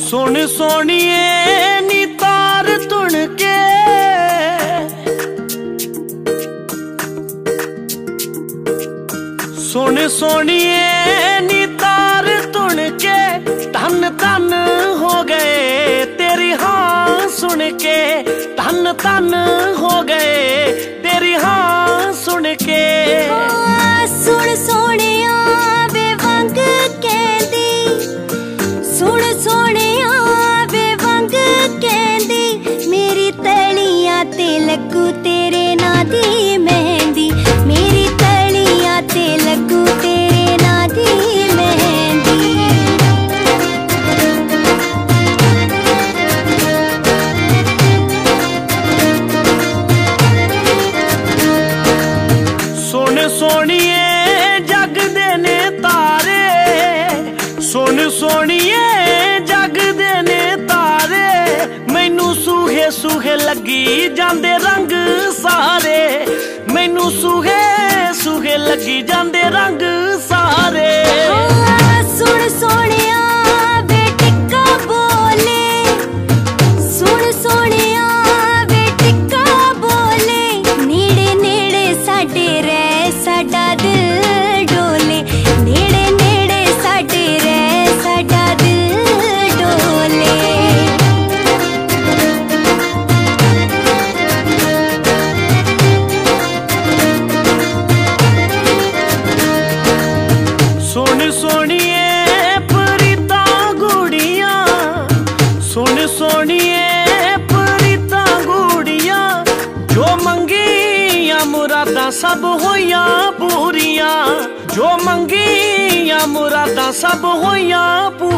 ਸੁਣ ਸੋਣੀਏ ਨੀ ਤਾਰ ਤੁਣ ਕੇ। ਸੁਣ ਸੋਣੀਏ ਨੀ ਤਾਰ ਤੁਣ ਕੇ, ਧੰਨ ਧੰਨ ਹੋ ਗਏ ਤੇਰੀ ਹਾਂ ਸੁਣ ਕੇ। ਧੰਨ ਧੰਨ ਹੋ ਗਏ ਤੇਰੇ ਨਾਂ ਦੀ ਮਹਿੰਦੀ, ਮੇਰੀ ਤਲੀਆਂ ਤੇ ਲੱਗੂ ਤੇਰੇ ਨਾਂ ਦੀ ਮਹਿੰਦੀ। ਸੋਹਣੇ ਸੋਣੀਏ ਜਗਦੇ ਨੇ ਤਾਰੇ। ਸੋਹਣੇ ਸੋਣੀਏ ਜਗਦੇ ਨੇ ਤਾਰੇ। ਮੈਨੂੰ ਸੂਹੇ ਸੂਹੇ ਲੱਗੀ ਜਾਂਦੇ ਰੰਗ ਸੂਹੇ ਸੁਣ ਸੋਣੀਏ ਪਰੀਤਾਂ ਗੂੜੀਆਂ, ਜੋ ਮੰਗੀਆਂ ਮੁਰਾਦਾਂ ਸਭ ਹੋਈਆਂ ਪੂਰੀਆਂ, ਜੋ ਮੰਗੀਆਂ ਮੁਰਾਦਾਂ ਸਭ ਹੋਈਆਂ ਪੂਰੀਆਂ।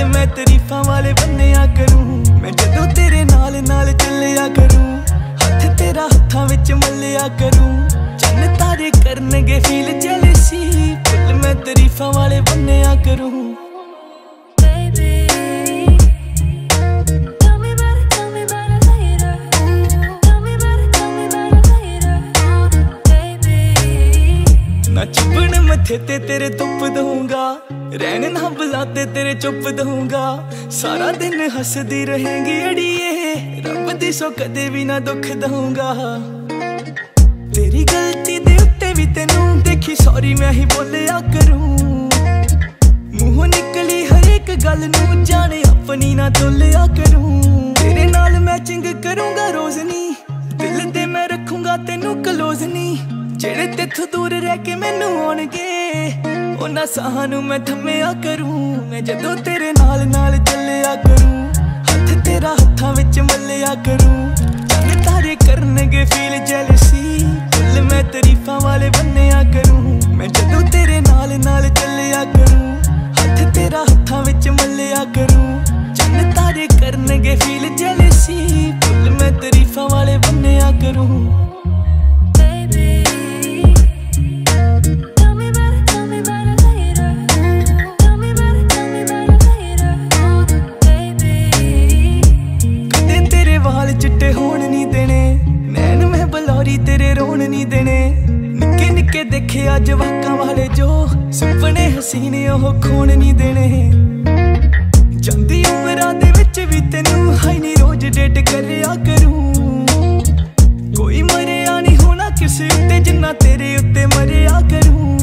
ਦਿਲ ਮੈਂ ਤਾਰੀਫਾਂ ਵਾਲੇ ਬੰਨਿਆ ਕਰੂੰ। ਮੈਂ ਜਦੋਂ ਤੇਰੇ ਨਾਲ ਨਾਲ ਚੱਲਿਆ ਕਰੂੰ ਹੱਥ ਤੇਰਾ ਹੱਥਾਂ ਵਿੱਚ ਮੱਲਿਆ ਕਰੂੰ। ਚੰਨ ਤਾਰੇ ਕਰਨਗੇ ਫੀਲ ਜੈਲਸੀ ਦਿਲ ਮੈਂ ਤਾਰੀਫਾਂ ਵਾਲੇ ਬੰਨਿਆ ਕਰੂੰ। ਨਾ ਚੁੱਪਣ ਮੱਥੇ ਤੇ ਤੇਰੇ ਤੁੱਪ ਦਊਂਗਾ। ਰਹਿਣ ਨਾ ਬੁਲਾਤੇ, ਤੇਰੇ ਚੁੱਪ ਦਊਂਗਾ। ਸਾਰਾ ਦਿਨ ਹੱਸਦੀ ਰਹੇਂਗੀ ਅੜੀਏ। ਰੱਬ ਦੀ ਸੋ ਕਦੇ ਵੀ ਨਾ ਦੁੱਖ ਦਊਂਗਾ। ਤੇਰੀ ਗਲਤੀ ਦੇ ਉੱਤੇ ਵੀ ਤੈਨੂੰ ਦੇਖੀ ਸੌਰੀ ਮੈਂ ਹੀ ਬੋਲਿਆ ਕਰੂੰ। ਮੂੰਹੋਂ ਨਿਕਲੀ ਹਰੇਕ ਗੱਲ ਨੂੰ ਜਾਣੇ, ਆਪਣੀ ਨਾ ਤੋਲਿਆ ਕਰੂੰ। ਤੇਰੇ ਨਾਲ ਮੈਚਿੰਗ ਕਰੂੰਗਾ ਰੋਜ਼ ਨੀ। ਦਿਲ ਤੇ ਮੈਂ ਰੱਖੂੰਗਾ ਤੈਨੂੰ ਕਲੋਜ਼ ਨੀ। ਜਿਹੜੇ ਤੇਥੋਂ ਦੂਰ ਰਹਿ ਕੇ ਮੈਨੂੰ ਆਉਣਗੇ। ਉਹਨਾਂ ਸਾਹਾਂ ਨੂੰ ਮੈਂ ਥੰਮਿਆ ਕਰੂੰ। ਮੈਂ ਜਦੋਂ ਤੇਰੇ ਨਾਲ ਨਾਲ ਚੱਲਿਆ ਕਰੂੰ, ਹੱਥ ਤੇਰਾ ਹੱਥਾਂ ਵਿੱਚ ਮੱਲਿਆ ਕਰੂੰ। ਤਾਰੇ ਕਰਨਗੇ ਮੈਂ ਤੇਰੇ ਰੋਣ ਨਹੀਂ ਦੇਣੇ। ਨਿੱਕੇ ਨਿੱਕੇ ਦੇਖਿਆ ਜਵਾਕਾਂ ਵਾਲੇ ਜੋ ਸੁਪਨੇ ਹਸੀਨੇ ਉਹ ਖੋਣ ਨਹੀਂ ਦੇਣੇ। ਜਾਂਦੀ ਉਮਰਾਂ ਦੇ ਵਿੱਚ ਵੀ ਤੈਨੂੰ ਹਾਈ ਨਹੀਂ ਰੋਜ਼ ਡੇਟ ਕਰਿਆ ਕਰੂੰ। ਕੋਈ ਮਰਿਆ ਨਹੀਂ ਹੋਣਾ ਕਿਸੇ ਉੱਤੇ ਜਿੰਨਾ ਤੇਰੇ ਉੱਤੇ ਮਰਿਆ ਕਰੂੰ।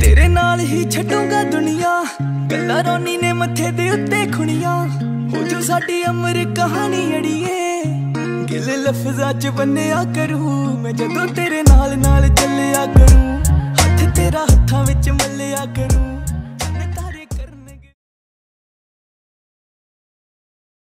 ਤੇਰੇ ਨਾਲ ਹੀ ਛੱਡੂਗਾ ਦੁਨੀਆ। ਗੱਲਾਂ ਰੋਣੀ ਨੇ ਮੱਥੇ ਦੇ ਉੱਤੇ ਖੁਣੀਆਂ। ਹੋ ਜੋ ਸਾਡੀ ਅਮਰ ਰੋਜ਼ਾਂ 'ਚ ਬੰਨਿਆ ਕਰੂੰ, ਮੈਂ ਜਦੋਂ ਤੇਰੇ ਨਾਲ ਨਾਲ ਚੱਲਿਆ ਕਰੂੰ, ਹੱਥ ਤੇਰਾ ਹੱਥਾਂ ਵਿੱਚ ਮੱਲਿਆ ਕਰੂ।